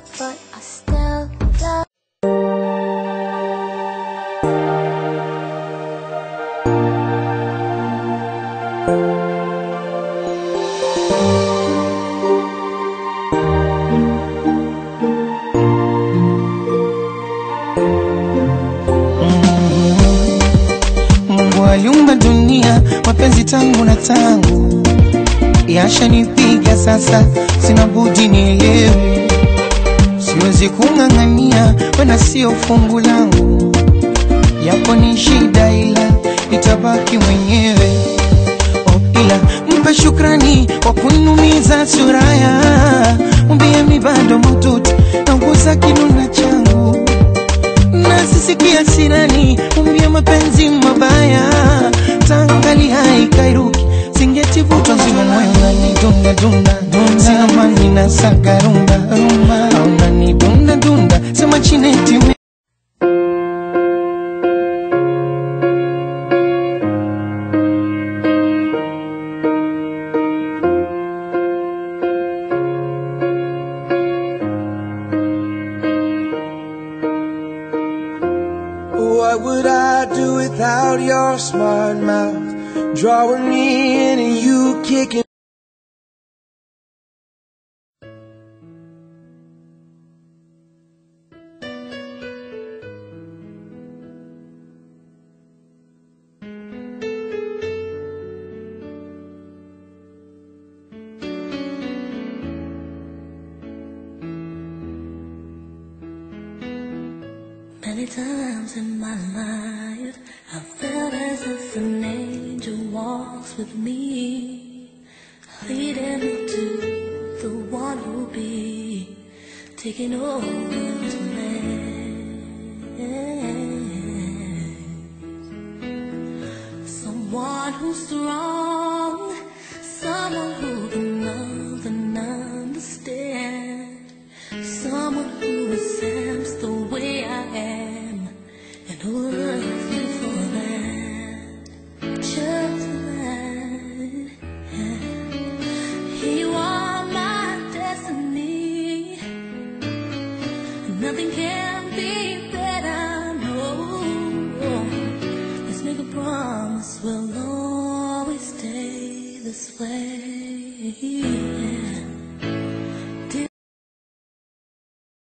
ended, but I still love. Dunia, mapenzi tangu na tangu yashanipiga sasa, sina budi nielewe, siwezi kung'ang'ania, wena sio fungu langu, yapo ni shida, ila itabaki mwenyewe. Oh, ila mpe shukrani kwa kuinumiza suraya, mwambie mi bado na nauguza kinuna changu. Nasisikia sirani umbie mapenzi mabaya. Tangali haikairuki singetivutwa nzima. Moyo dunga dunga sina mani na sagarumba rumba would I do without your smart mouth? Drawing me in and you kicking. Many times in my life, I felt as if an angel walks with me, leading me to the one who'll be taking over land. Someone who's strong, someone who can love and this way. Yeah.